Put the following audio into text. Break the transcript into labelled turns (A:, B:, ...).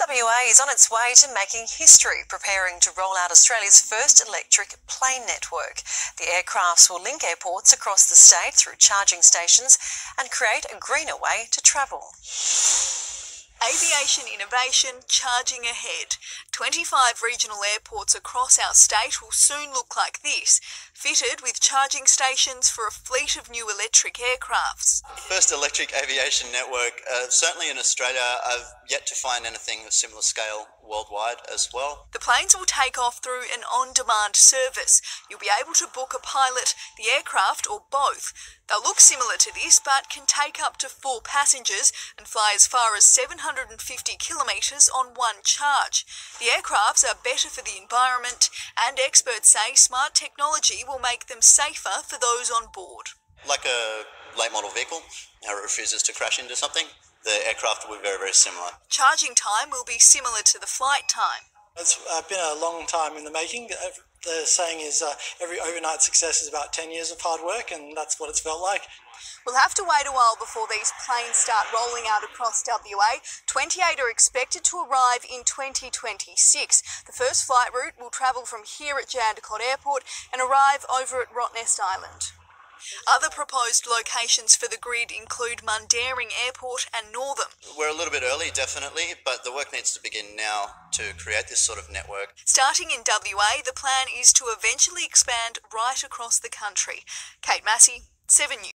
A: WA is on its way to making history, preparing to roll out Australia's first electric plane network. The aircrafts will link airports across the state through charging stations and create a greener way to travel.
B: Aviation innovation charging ahead. 25 regional airports across our state will soon look like this, fitted with charging stations for a fleet of new electric aircrafts.
C: First electric aviation network, uh, certainly in Australia, I've yet to find anything of similar scale worldwide as well.
B: The planes will take off through an on demand service. You'll be able to book a pilot, the aircraft, or both. They'll look similar to this, but can take up to four passengers and fly as far as 750 kilometres on one charge. The aircrafts are better for the environment, and experts say smart technology will make them safer for those on board.
C: Like a late model vehicle, how it refuses to crash into something, the aircraft will be very, very similar.
B: Charging time will be similar to the flight time.
D: It's uh, been a long time in the making. The saying is uh, every overnight success is about 10 years of hard work, and that's what it's felt like.
B: We'll have to wait a while before these planes start rolling out across WA. 28 are expected to arrive in 2026. The first flight route will travel from here at Jandakot Airport and arrive over at Rottnest Island. Other proposed locations for the grid include Mundaring Airport and Northam.
C: We're a little bit early, definitely, but the work needs to begin now to create this sort of network.
B: Starting in WA, the plan is to eventually expand right across the country. Kate Massey, 7 News.